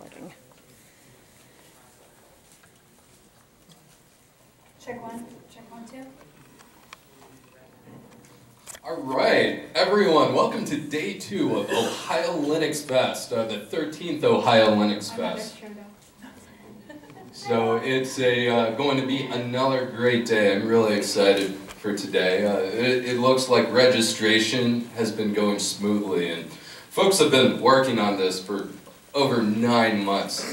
recording. Check one, check one, two. All right, everyone, welcome to day two of Ohio Linux Fest, uh, the 13th Ohio Linux Fest. So it's a uh, going to be another great day. I'm really excited for today. Uh, it, it looks like registration has been going smoothly, and folks have been working on this for over nine months.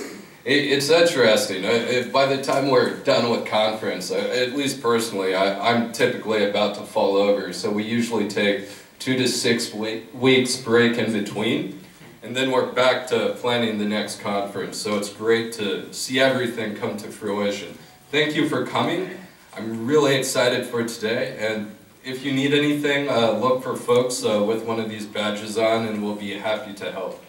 It, it's interesting. By the time we're done with conference, uh, at least personally, I, I'm typically about to fall over, so we usually take two to six week, weeks break in between. And then we're back to planning the next conference, so it's great to see everything come to fruition. Thank you for coming. I'm really excited for today, and if you need anything, uh, look for folks uh, with one of these badges on, and we'll be happy to help.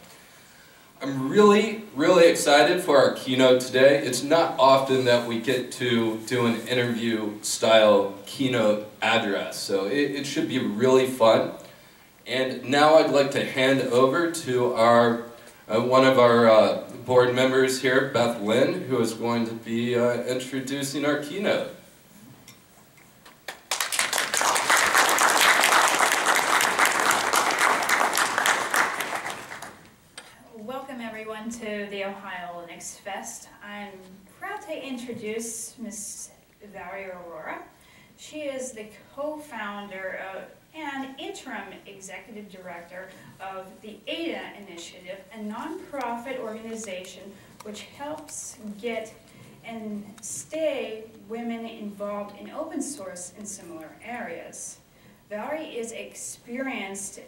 I'm really, really excited for our keynote today. It's not often that we get to do an interview style keynote address, so it, it should be really fun. And now I'd like to hand over to our uh, one of our uh, board members here, Beth Lynn, who is going to be uh, introducing our keynote. Welcome everyone to the Ohio Linux Fest. I'm proud to introduce Ms. Valerie Aurora. She is the co-founder and interim executive director of the Ada Initiative, a nonprofit organization which helps get and stay women involved in open source in similar areas. Valerie is an experienced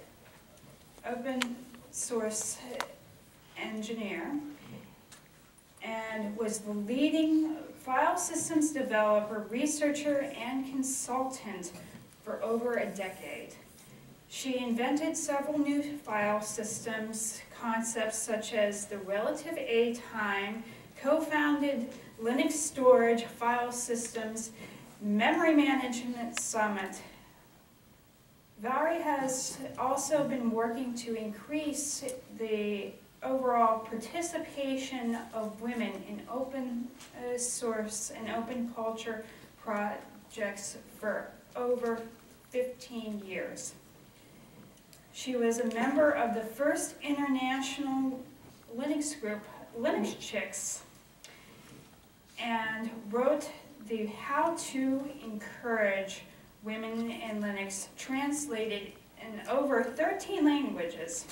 open source engineer and was the leading file systems developer, researcher, and consultant for over a decade. She invented several new file systems concepts such as the relative A time, co-founded Linux storage file systems, memory management summit. Valerie has also been working to increase the overall participation of women in open uh, source and open culture projects for over 15 years. She was a member of the first international Linux group, LinuxChix, and wrote the How to Encourage Women in Linux, translated in over 13 languages.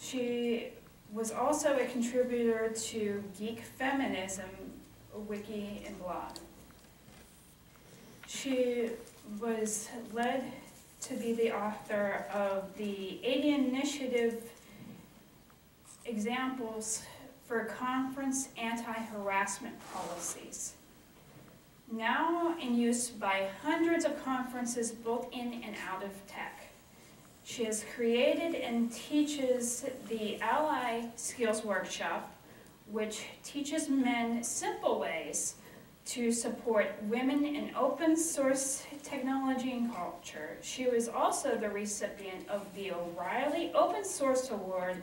She was also a contributor to Geek Feminism wiki and blog. She was led to be the author of the Ada Initiative examples for conference anti-harassment policies. Now in use by hundreds of conferences both in and out of tech. She has created and teaches the Ally Skills Workshop, which teaches men simple ways to support women in open source technology and culture. She was also the recipient of the O'Reilly Open Source Award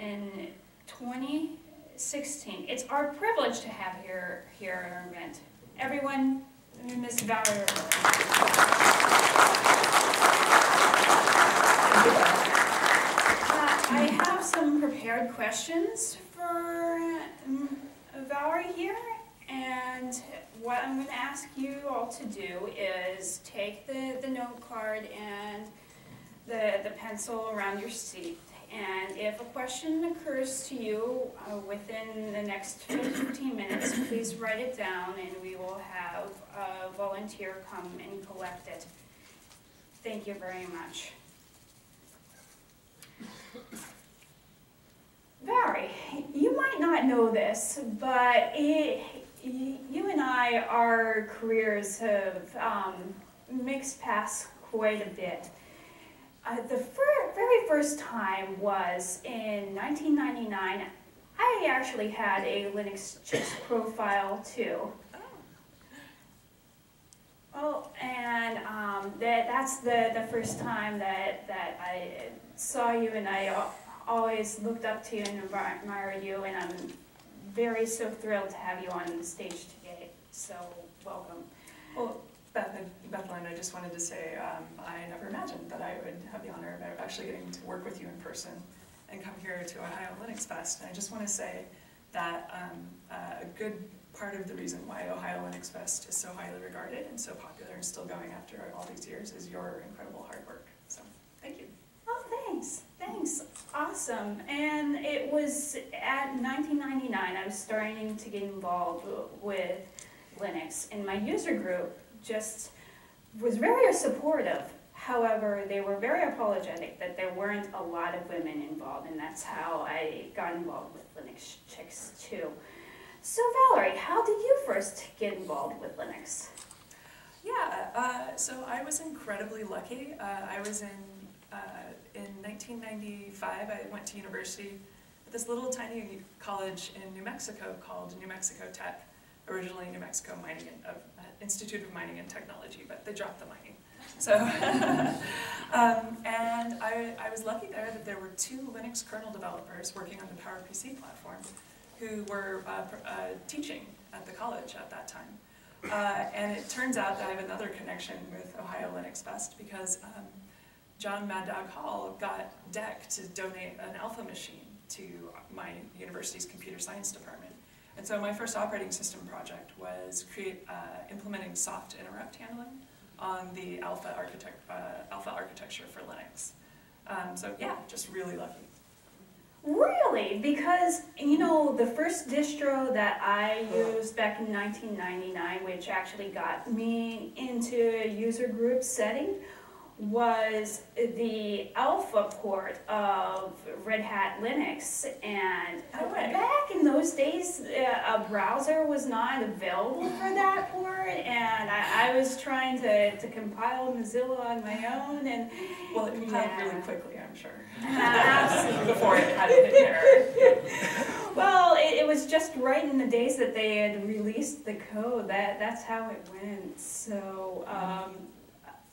in 2016. It's our privilege to have here, here at our event. Everyone, Ms. Valerie. Uh, I have some prepared questions for um, Valerie here. And what I'm going to ask you all to do is take the, the note card and the, the pencil around your seat. And if a question occurs to you uh, within the next 15 minutes, please write it down and we will have a volunteer come and collect it. Thank you very much. Barry, you might not know this, but it, you and I, our careers have um, mixed paths quite a bit. Uh, the fir very first time was in 1999. I actually had a Linux profile too. Well, and um, that, that's the, the first time that, that I saw you and I always looked up to you and admired you, and I'm very so thrilled to have you on the stage today. So welcome. Well, Beth, Bethlehem, I just wanted to say um, I never imagined that I would have the honor of actually getting to work with you in person and come here to Ohio Linux Fest. And I just want to say that um, uh, a good part of the reason why Ohio Linux Fest is so highly regarded and so popular and still going after all these years is your incredible hard work. So thank you. Oh, thanks. Thanks. Awesome. And it was at 1999 I was starting to get involved with Linux, and my user group just was very supportive. However, they were very apologetic that there weren't a lot of women involved, and that's how I got involved with Linux Chicks too. So Valerie, how did you first get involved with Linux? Yeah, uh, so I was incredibly lucky. Uh, I was in, uh, in 1995, I went to university at this little tiny college in New Mexico called New Mexico Tech, originally New Mexico Mining and, uh, Institute of Mining and Technology, but they dropped the mining. So, um, and I, I was lucky there that there were two Linux kernel developers working on the PowerPC platform who were uh, uh, teaching at the college at that time. Uh, and it turns out that I have another connection with Ohio Linux Fest because um, Jon Mad Dog Hall got DEC to donate an alpha machine to my university's computer science department. And so my first operating system project was create uh, implementing soft interrupt handling on the alpha, architect, uh, alpha architecture for Linux. Um, so yeah, just really lucky. Really? Because, you know, the first distro that I used back in 1999, which actually got me into a user group setting, was the alpha port of Red Hat Linux. And back in those days, uh, a browser was not available for that port, and I, I was trying to, to compile Mozilla on my own. and Well, it compiled yeah. really quickly, I'm sure. Absolutely. Before it had an error. well, it, it, was just right in the days that they had released the code. That That's how it went. So, um,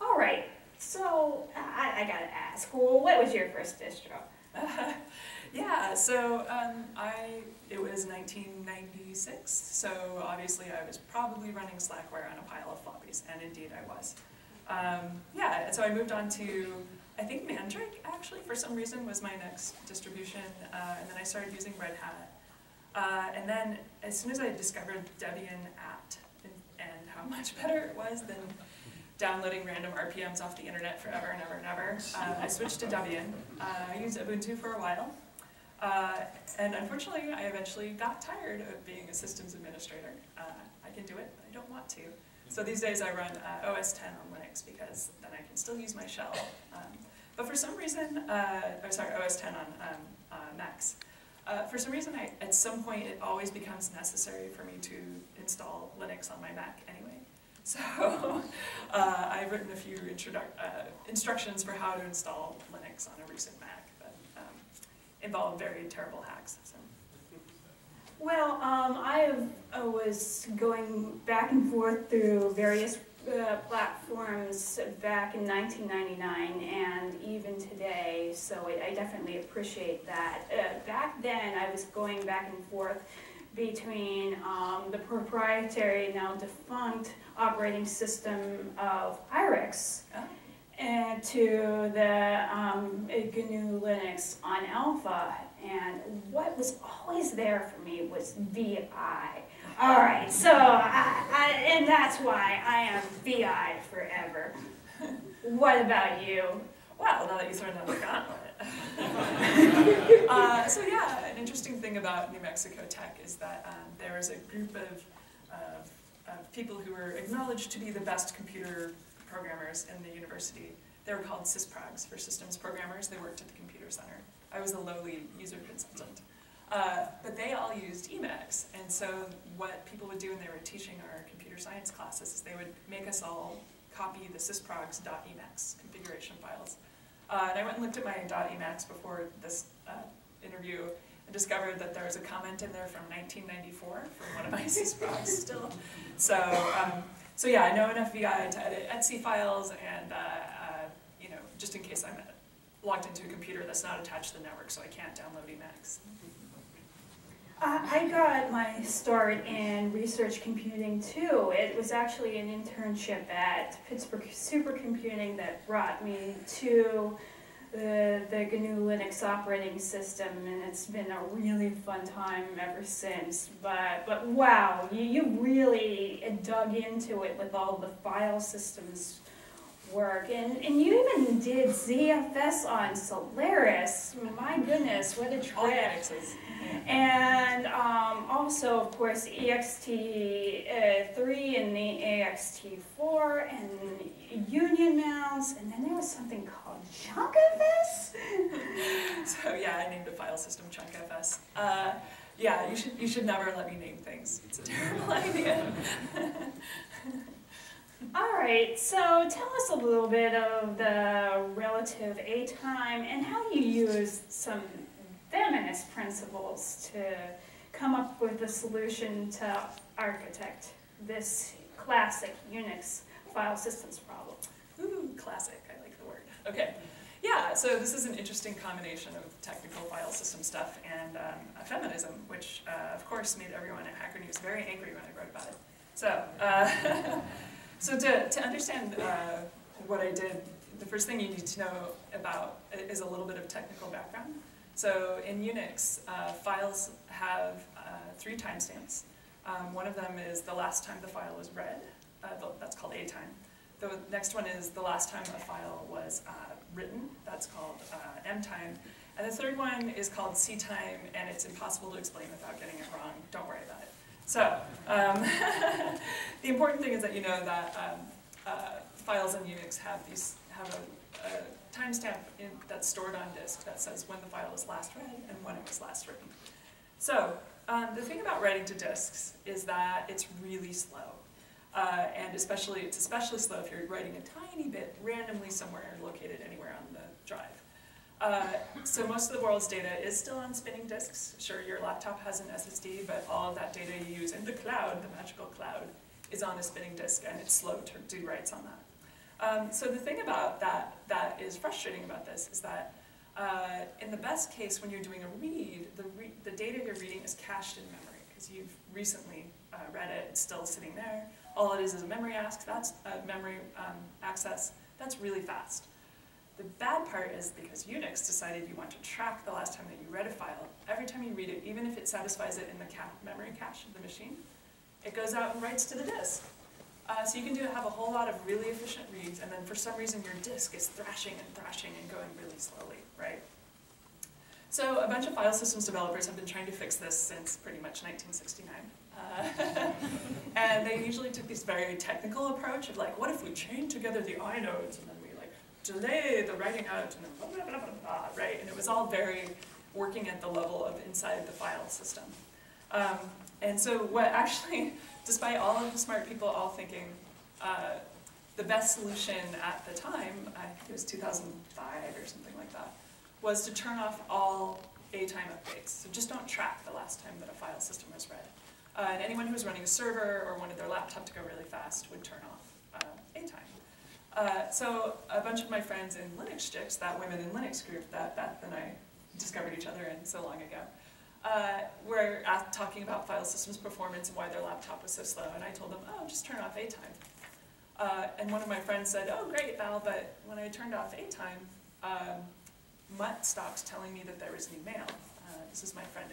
all right. So I, I gotta ask, well, what was your first distro? Uh, yeah, so um, I it was 1996, so obviously I was probably running Slackware on a pile of floppies, and indeed I was. Um, yeah, and so I moved on to, I think Mandrake actually for some reason was my next distribution, uh, and then I started using Red Hat. Uh, and then as soon as I discovered Debian apt and, and how much better it was than downloading random RPMs off the internet forever and ever and ever. Uh, I switched to Debian. Uh, I used Ubuntu for a while. Uh, and unfortunately, I eventually got tired of being a systems administrator. Uh, I can do it, but I don't want to. So these days I run uh, OS 10 on Linux because then I can still use my shell. Um, but for some reason, oh sorry, OS 10 on um, Macs. for some reason, I, at some point, it always becomes necessary for me to install Linux on my Mac anyway. So uh, I've written a few uh, instructions for how to install Linux on a recent Mac that um, involve very terrible hacks. So. Well, um, I was going back and forth through various uh, platforms back in 1999 and even today, so I, I definitely appreciate that. Uh, back then, I was going back and forth between um, the proprietary, now defunct, operating system of IRIX oh. and to the um, GNU Linux on Alpha. And what was always there for me was VI. All right, so, I, I, and that's why I am VI forever. what about you? Well, now that you thrown down the gauntlet. uh, so yeah, an interesting thing about New Mexico Tech is that um, there is a group of, of, of, people who were acknowledged to be the best computer programmers in the university. They were called SysProgs for systems programmers. They worked at the computer center. I was a lowly user consultant. Uh, but they all used Emacs, and so what people would do when they were teaching our computer science classes is they would make us all copy the sysprogs.emacs configuration files uh, and I went and looked at my .emacs before this uh, interview and discovered that there was a comment in there from 1994 from one of my sysprogs still. So, um, so yeah, I know enough VI to edit etc files and, uh, uh, you know, just in case I'm logged into a computer that's not attached to the network, so I can't download Emacs. I got my start in research computing too. It was actually an internship at Pittsburgh Supercomputing that brought me to the, the GNU Linux operating system, and it's been a really fun time ever since. But, but wow, you, you really dug into it with all the file systems work. And, and you even did ZFS on Solaris. My goodness, what a trip. Unixes. And um, also, of course, EXT3 uh, and the ext4 and Union mounts, and then there was something called ChunkFS. So yeah, I named a file system chunkfs. Uh, yeah, you should you should never let me name things. It's a terrible idea. All right, so tell us a little bit of the relative A time and how you use some feminist principles to come up with a solution to architect this classic Unix file systems problem. Ooh, classic. I like the word. Okay. Yeah, so this is an interesting combination of technical file system stuff and um, feminism, which uh, of course made everyone at Hacker News very angry when I wrote about it. So, uh, so to, to understand uh, what I did, the first thing you need to know about is a little bit of technical background. So in Unix, uh, files have uh, three timestamps. Um, one of them is the last time the file was read. Uh, that's called A time. The next one is the last time a file was uh, written. That's called uh, M time. And the third one is called C time, and it's impossible to explain without getting it wrong. Don't worry about it. So um, the important thing is that you know that um, uh, files in Unix have these have a, a timestamp that's stored on disk that says when the file was last read and when it was last written. So um, the thing about writing to disks is that it's really slow. Uh, and especially, it's especially slow if you're writing a tiny bit randomly somewhere located anywhere on the. Uh, so most of the world's data is still on spinning disks. Sure, your laptop has an SSD, but all of that data you use in the cloud, the magical cloud, is on a spinning disk, and it's slow to do writes on that. Um, so the thing about that that is frustrating about this is that uh, in the best case, when you're doing a read, the, re- the data you're reading is cached in memory because you've recently uh, read it. It's still sitting there. All it is is a memory ask. That's a memory um, access. That's really fast. The bad part is because Unix decided you want to track the last time that you read a file. Every time you read it, even if it satisfies it in the ca- memory cache of the machine, it goes out and writes to the disk. Uh, so you can do have a whole lot of really efficient reads, and then for some reason your disk is thrashing and thrashing and going really slowly, right? So a bunch of file systems developers have been trying to fix this since pretty much 1969. Uh, and they usually took this very technical approach of like, what if we chain together the inodes and then delay the writing out and blah, blah, blah, blah, right? And it was all very working at the level of inside the file system. Um, and so what actually, despite all of the smart people all thinking, uh, the best solution at the time, I think it was 2005 or something like that, was to turn off all A-time updates. So just don't track the last time that a file system was read. Uh, and anyone who was running a server or wanted their laptop to go really fast would turn off uh, A-time. Uh, so a bunch of my friends in LinuxChix, that women in Linux group that Beth and I discovered each other in so long ago, uh, were asked, talking about file systems performance and why their laptop was so slow. And I told them, oh, just turn off A-time. Uh, and one of my friends said, oh, great, Val, but when I turned off A-time, um, Mutt stopped telling me that there was new mail. Uh, this is my friend.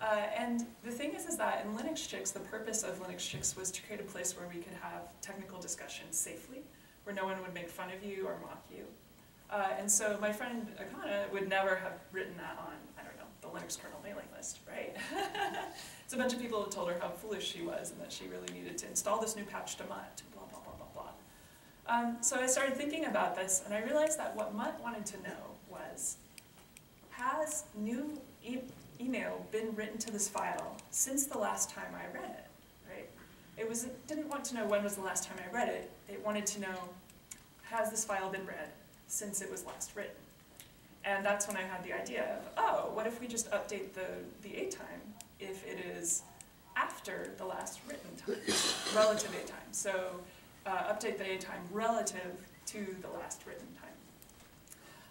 Uh, and the thing is, is that in LinuxChix, the purpose of LinuxChix was to create a place where we could have technical discussions safely, where no one would make fun of you or mock you. Uh, and so my friend Akana would never have written that on, I don't know, the Linux kernel mailing list, right? so a bunch of people had told her how foolish she was and that she really needed to install this new patch to Mutt, blah, blah, blah, blah, blah. Um, so I started thinking about this, and I realized that what Mutt wanted to know was, has new email been written to this file since the last time I read it, right? It was, didn't want to know when was the last time I read it, it wanted to know, has this file been read since it was last written? And that's when I had the idea of, oh, what if we just update the, the A time if it is after the last written time, relative A time. So uh, update the A time relative to the last written.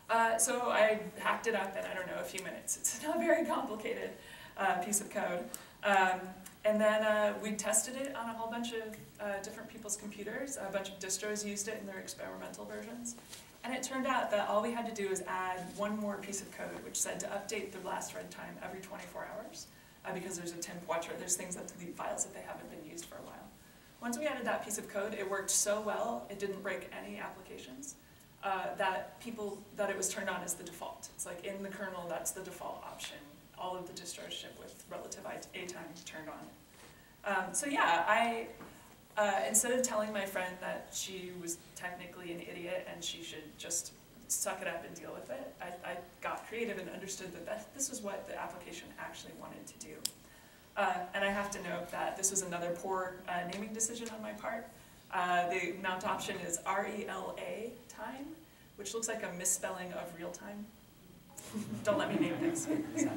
Uh, so I hacked it up in, I don't know, a few minutes. It's not very complicated uh, piece of code. Um, and then uh, we tested it on a whole bunch of uh, different people's computers. A bunch of distros used it in their experimental versions. And it turned out that all we had to do was add one more piece of code, which said to update the last run time every 24 hours, uh, because there's a temp watcher. There's things that delete files if they haven't been used for a while. Once we added that piece of code, it worked so well, it didn't break any applications, uh, that people, that it was turned on as the default. It's like in the kernel, that's the default option. All of the distros ship with relative A time turned on. Um, so yeah, I, uh, instead of telling my friend that she was technically an idiot and she should just suck it up and deal with it, I, I got creative and understood that, that this was what the application actually wanted to do. Uh, and I have to note that this was another poor uh, naming decision on my part. Uh, the mount option is R-E-L-A time, which looks like a misspelling of real time. Don't let me name things. So,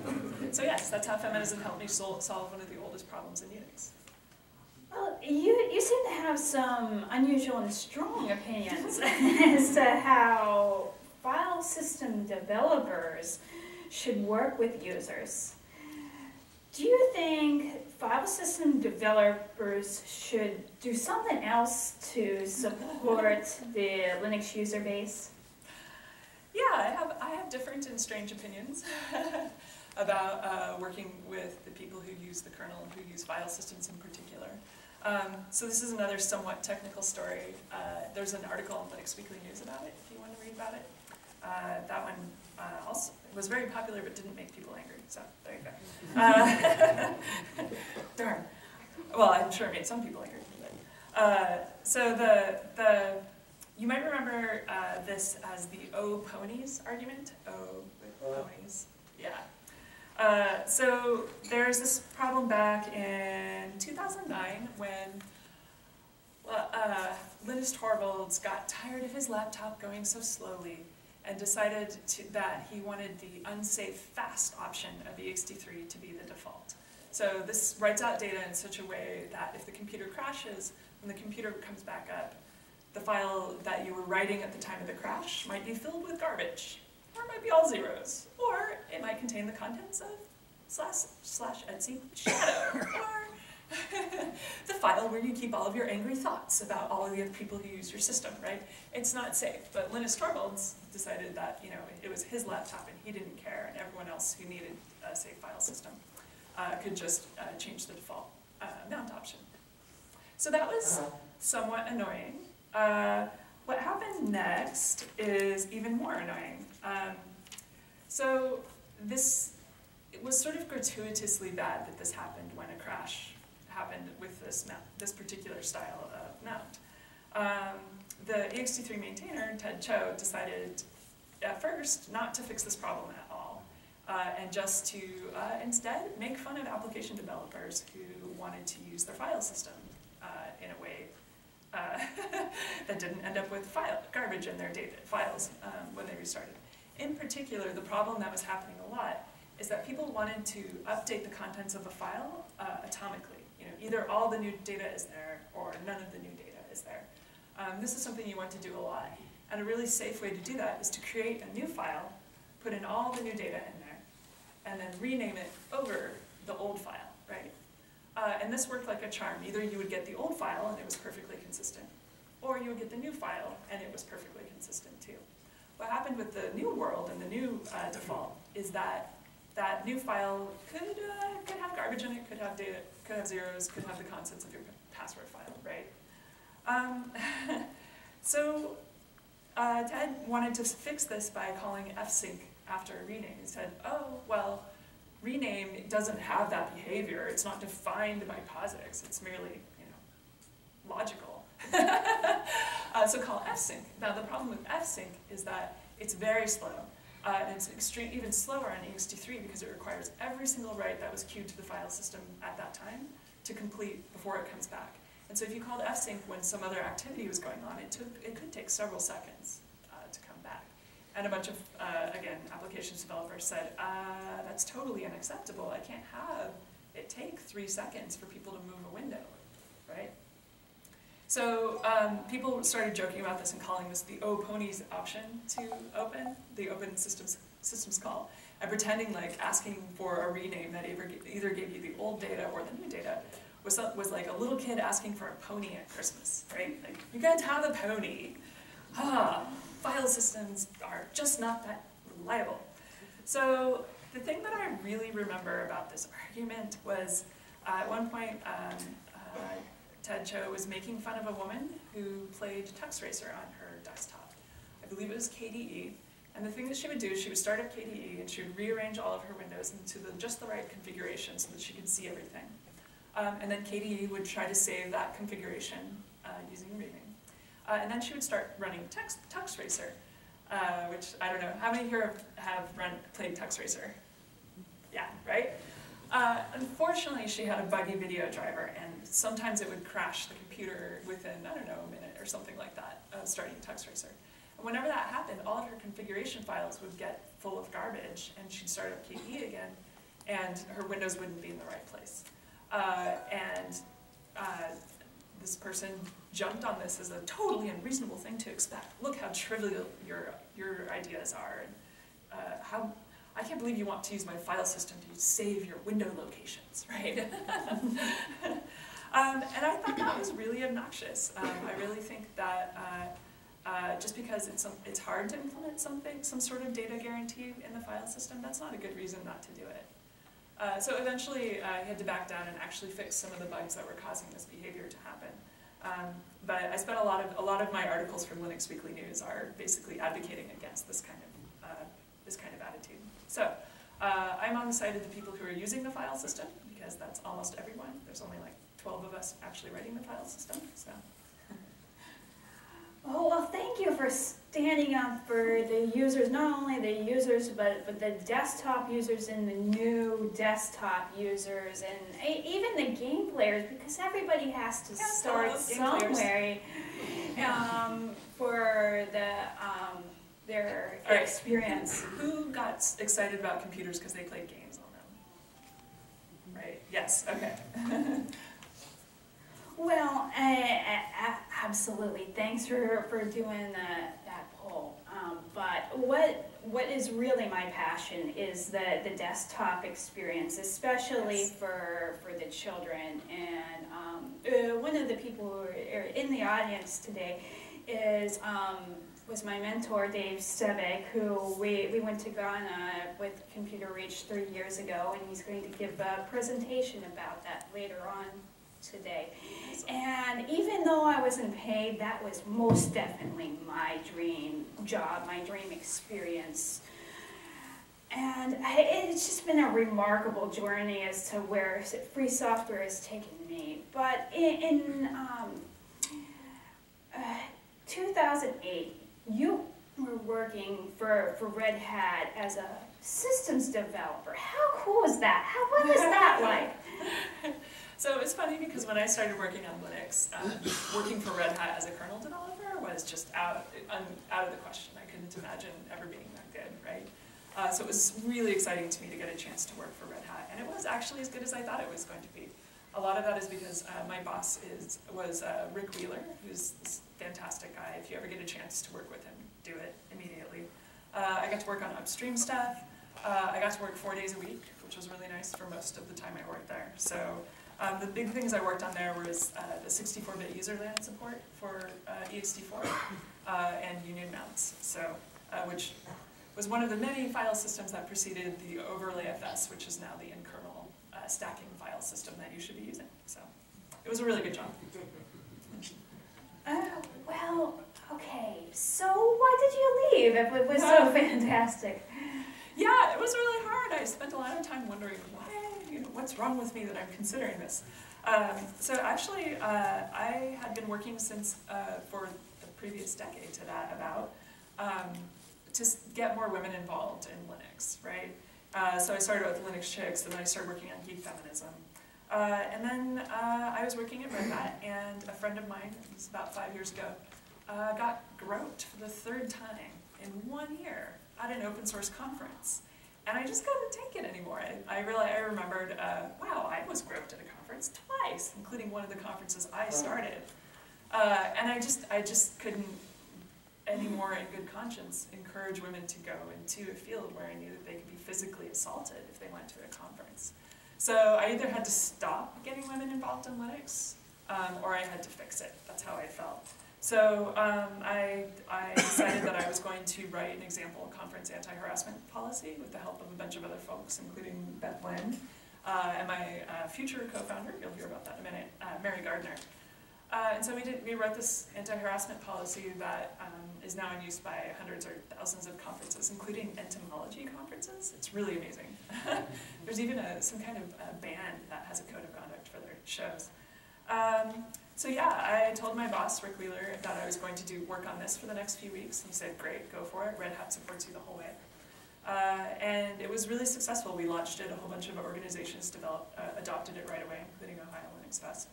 so yes, that's how feminism helped me sol solve one of the oldest problems in Unix. Well, you, you seem to have some unusual and strong opinions as to how file system developers should work with users. Do you think file system developers should do something else to support the Linux user base? Yeah, I have, I have different and strange opinions about uh, working with the people who use the kernel and who use file systems in particular. Um, so this is another somewhat technical story. Uh, there's an article in Linux Weekly News about it, if you want to read about it. Uh, that one uh, also was very popular but didn't make people angry, so there you go. Uh, darn. Well, I'm sure it made some people angry. But, uh, so the, the, you might remember uh, this as the O ponies argument. O ponies. Yeah. Uh, so there's this problem back in 2009 when uh, Linus Torvalds got tired of his laptop going so slowly and decided to, that he wanted the unsafe fast option of ext3 to be the default. So this writes out data in such a way that if the computer crashes, when the computer comes back up, the file that you were writing at the time of the crash might be filled with garbage, or it might be all zeros, or it might contain the contents of slash, slash etc shadow, or the file where you keep all of your angry thoughts about all of the other people who use your system, right? It's not safe, but Linus Torvalds decided that, you know, it was his laptop and he didn't care, and everyone else who needed a safe file system uh, could just uh, change the default uh, mount option. So that was somewhat annoying. Uh, what happened next is even more annoying. Um, so this, it was sort of gratuitously bad that this happened when a crash happened with this mount, this particular style of mount. Um, the ext3 maintainer, Ted Ts'o, decided at first not to fix this problem at all, uh, and just to uh, instead make fun of application developers who wanted to use their file system uh, in a way uh, that didn't end up with file, garbage in their data files um, when they restarted. In particular, the problem that was happening a lot is that people wanted to update the contents of a file uh, atomically. Either all the new data is there or none of the new data is there. Um, this is something you want to do a lot. And a really safe way to do that is to create a new file, put in all the new data in there, and then rename it over the old file, right? Uh, and this worked like a charm. Either you would get the old file and it was perfectly consistent, or you would get the new file and it was perfectly consistent too. What happened with the new world and the new uh, default is that that new file could, uh, could have garbage in it, could have data, could have zeros, could have the contents of your password file, right? Um, so uh, Ted wanted to fix this by calling fsync after a rename. He said, oh, well, rename doesn't have that behavior. It's not defined by POSIX. It's merely, you know, logical. uh, so call fsync. Now the problem with fsync is that it's very slow. Uh, and it's extreme, even slower on ext3 because it requires every single write that was queued to the file system at that time to complete before it comes back. And so if you called fsync when some other activity was going on, it, took, it could take several seconds uh, to come back. And a bunch of, uh, again, applications developers said, uh, that's totally unacceptable. I can't have it take three seconds for people to move a window, right? So um, people started joking about this and calling this the O ponies option to open, the open systems systems call, and pretending like asking for a rename that either, either gave you the old data or the new data was, was like a little kid asking for a pony at Christmas, right? Like, you gotta have the pony. Ah, file systems are just not that reliable. So the thing that I really remember about this argument was uh, at one point, um, uh, Ted Ts'o was making fun of a woman who played Tux Racer on her desktop. I believe it was KDE. And the thing that she would do is she would start up KDE and she would rearrange all of her windows into the, just the right configuration so that she could see everything. Um, and then KDE would try to save that configuration uh, using reaming. Uh, and then she would start running Tux, Tux Racer, uh, which I don't know, how many here have, have run, played Tux Racer? Uh, unfortunately, she had a buggy video driver, and sometimes it would crash the computer within, I don't know, a minute or something like that of starting Tux Racer. And whenever that happened, all of her configuration files would get full of garbage, and she'd start up KDE again, and her windows wouldn't be in the right place. Uh, and uh, this person jumped on this as a totally unreasonable thing to expect. Look how trivial your, your ideas are, and uh, how I can't believe you want to use my file system to save your window locations, right? um, and I thought that was really obnoxious. Um, I really think that uh, uh, just because it's, it's hard to implement something, some sort of data guarantee in the file system, that's not a good reason not to do it. Uh, so eventually I had to back down and actually fix some of the bugs that were causing this behavior to happen. Um, but I spent a lot of a lot of my articles for Linux Weekly News are basically advocating against this kind of uh, this kind of attitude. So uh, I'm on the side of the people who are using the file system because that's almost everyone. There's only like 12 of us actually writing the file system. So Oh, well, thank you for standing up for the users, not only the users, but, but the desktop users and the new desktop users and even the game players, because everybody has to start hello, game players. somewhere um, for the, um, their right. experience. who got excited about computers because they played games on them? Right, yes, okay. Well, uh, uh, absolutely. Thanks for, for doing that, that poll. Um, but what what is really my passion is the, the desktop experience, especially Yes. for, for the children. And um, uh, one of the people who are in the audience today is um, was my mentor, Dave Stebek, who we, we went to Ghana with Computer Reach three years ago, and he's going to give a presentation about that later on today. And even though I wasn't paid, that was most definitely my dream job, my dream experience. And I, it's just been a remarkable journey as to where free software has taken me. But in, in um, uh, 2008, you were working for, for Red Hat as a systems developer. How cool was that? How, what was that like? So it's funny because when I started working on Linux, um, working for Red Hat as a kernel developer was just out, un, out of the question. I couldn't imagine ever being that good, right? Uh, so it was really exciting to me to get a chance to work for Red Hat, and it was actually as good as I thought it was going to be. A lot of that is because uh, my boss is was uh, Ric Wheeler, who's this fantastic guy. If you ever get a chance to work with him, do it immediately. Uh, I got to work on upstream stuff. Uh, I got to work four days a week, which was really nice for most of the time I worked there. So um, the big things I worked on there was uh, the 64-bit userland support for uh, ext4 uh, and union mounts, so which was one of the many file systems that preceded the overlay FS, which is now the in-kernel stacking file system that you should be using. So it was a really good job. Oh, well, okay. So why did you leave if it was so fantastic? Yeah, it was really hard. I spent a lot of time wondering why, you know, what's wrong with me that I'm considering this. Um, so actually, uh, I had been working since uh, for the previous decade to that about um, to get more women involved in Linux, right? Uh, so I started with LinuxChix, and then I started working on geek feminism. Uh, and then uh, I was working at Red Hat, and a friend of mine, it was about five years ago, uh, got groped for the third time in one year at an open source conference. And I just couldn't take it anymore. I, I realized, I remembered, uh, wow, I was groped at a conference twice, including one of the conferences I started. Uh, and I just, I just couldn't anymore in good conscience encourage women to go into a field where I knew that they could be physically assaulted if they went to a conference. So I either had to stop getting women involved in Linux, um, or I had to fix it. That's how I felt. So um, I, I decided that I was going to write an example conference anti-harassment policy with the help of a bunch of other folks, including Beth Lynn, uh, and my uh, future co-founder, you'll hear about that in a minute, uh, Mary Gardiner. Uh, and so we did, we wrote this anti-harassment policy that um, is now in use by hundreds or thousands of conferences, including entomology conferences. It's really amazing. There's even a, some kind of a band that has a code of conduct for their shows. Um, so yeah, I told my boss, Ric Wheeler, that I was going to do work on this for the next few weeks. He said, great, go for it. Red Hat supports you the whole way. Uh, and it was really successful. We launched it, a whole bunch of organizations developed, uh, adopted it right away, including Ohio Linux Fest.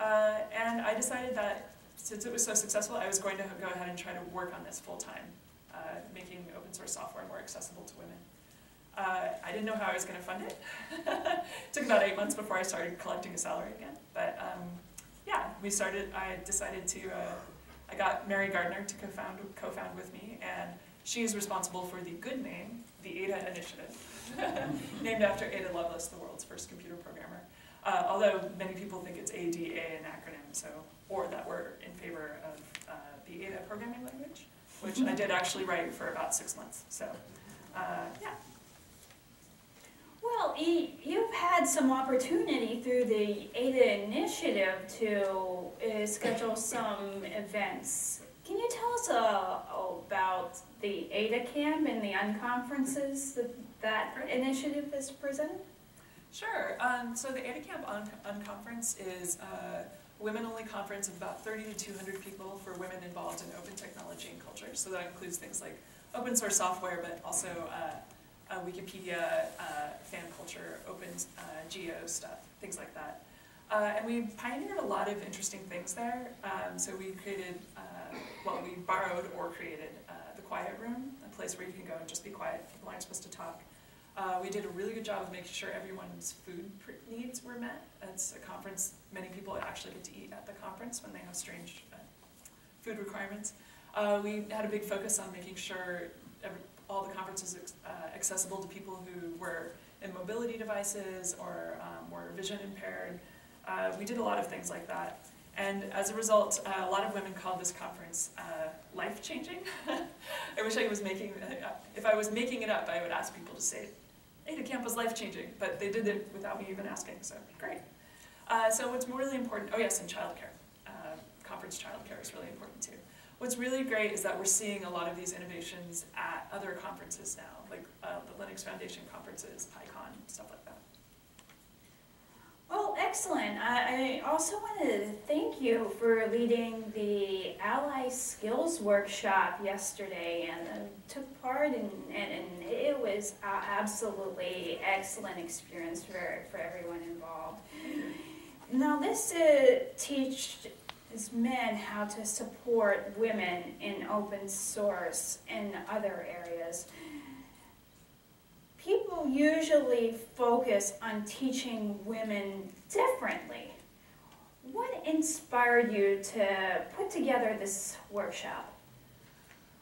Uh, and I decided that since it was so successful, I was going to go ahead and try to work on this full time, uh, making open source software more accessible to women. Uh, I didn't know how I was going to fund it. it took about eight months before I started collecting a salary again. But um, yeah, we started, I decided to, uh, I got Mary Gardiner to co-found, co-found with me, and she is responsible for the good name, the Ada Initiative, named after Ada Lovelace, the world's first computer programmer. Uh, although many people think it's ADA, an acronym, so, or that we're in favor of uh, the Ada programming language, which I did actually write for about six months, so, uh, yeah. Well, y- you've had some opportunity through the Ada initiative to uh, schedule some events. Can you tell us uh, about the ADA camp and the unconferences that that initiative has presented? Sure. Um, so the Ada Camp Un- Unconference is a women-only conference of about 30 to 200 people for women involved in open technology and culture. So that includes things like open source software, but also uh, uh, Wikipedia, uh, fan culture, open uh, geo stuff, things like that. Uh, and we pioneered a lot of interesting things there. Um, so we created, well, we borrowed or created the Quiet Room, a place where you can go and just be quiet. People aren't supposed to talk. Uh, we did a really good job of making sure everyone's food needs were met. It's a conference, many people actually get to eat at the conference when they have strange uh, food requirements. Uh, we had a big focus on making sure every, all the conferences uh, accessible to people who were in mobility devices or um, were vision impaired. Uh, we did a lot of things like that. And as a result, uh, a lot of women called this conference uh, life-changing. I wish I was making, uh, if I was making it up, I would ask people to say, Ada Camp was life-changing, but they did it without me even asking, so great. Uh, so what's more really important, oh yes, and childcare. Uh, conference childcare is really important too. What's really great is that we're seeing a lot of these innovations at other conferences now, like uh, the Linux Foundation conferences, PyCon, stuff like that. Well, excellent. I, I also wanted to thank you for leading the Ally Skills Workshop yesterday and uh, took part in, and, and it was a absolutely excellent experience for, for everyone involved. Now, this uh, teaches men how to support women in open source and other areas. People usually focus on teaching women differently. What inspired you to put together this workshop?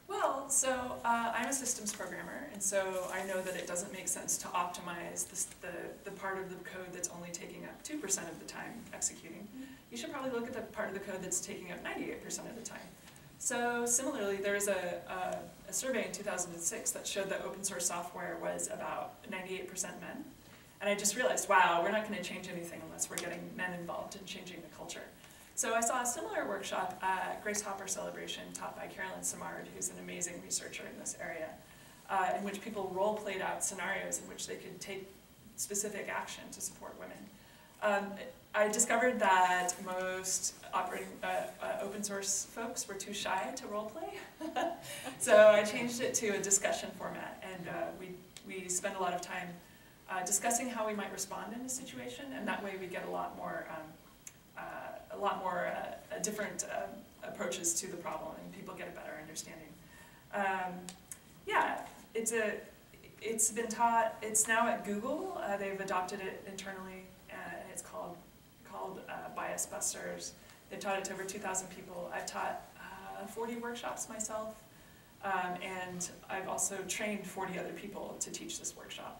Well, so uh, I'm a systems programmer, and so I know that it doesn't make sense to optimize this, the, the part of the code that's only taking up 2% of the time executing. You should probably look at the part of the code that's taking up 98% of the time. So similarly, there was a, a, a survey in 2006 that showed that open source software was about 98% men. And I just realized, wow, we're not going to change anything unless we're getting men involved in changing the culture. So I saw a similar workshop at Grace Hopper Celebration taught by Carolyn Simard, who's an amazing researcher in this area, uh, in which people role played out scenarios in which they could take specific action to support women. Um, I discovered that most operating uh, uh, open source folks were too shy to role play. so I changed it to a discussion format, and uh, we, we spend a lot of time uh, discussing how we might respond in a situation, and that way we get a lot more um, uh, a lot more uh, uh, different um, approaches to the problem, and people get a better understanding. Um, yeah, it's a it's been taught. It's now at Google. Uh, they've adopted it internally, uh, and it's called called uh, Bias Busters. They've taught it to over 2,000 people. I've taught uh, 40 workshops myself, um, and I've also trained 40 other people to teach this workshop.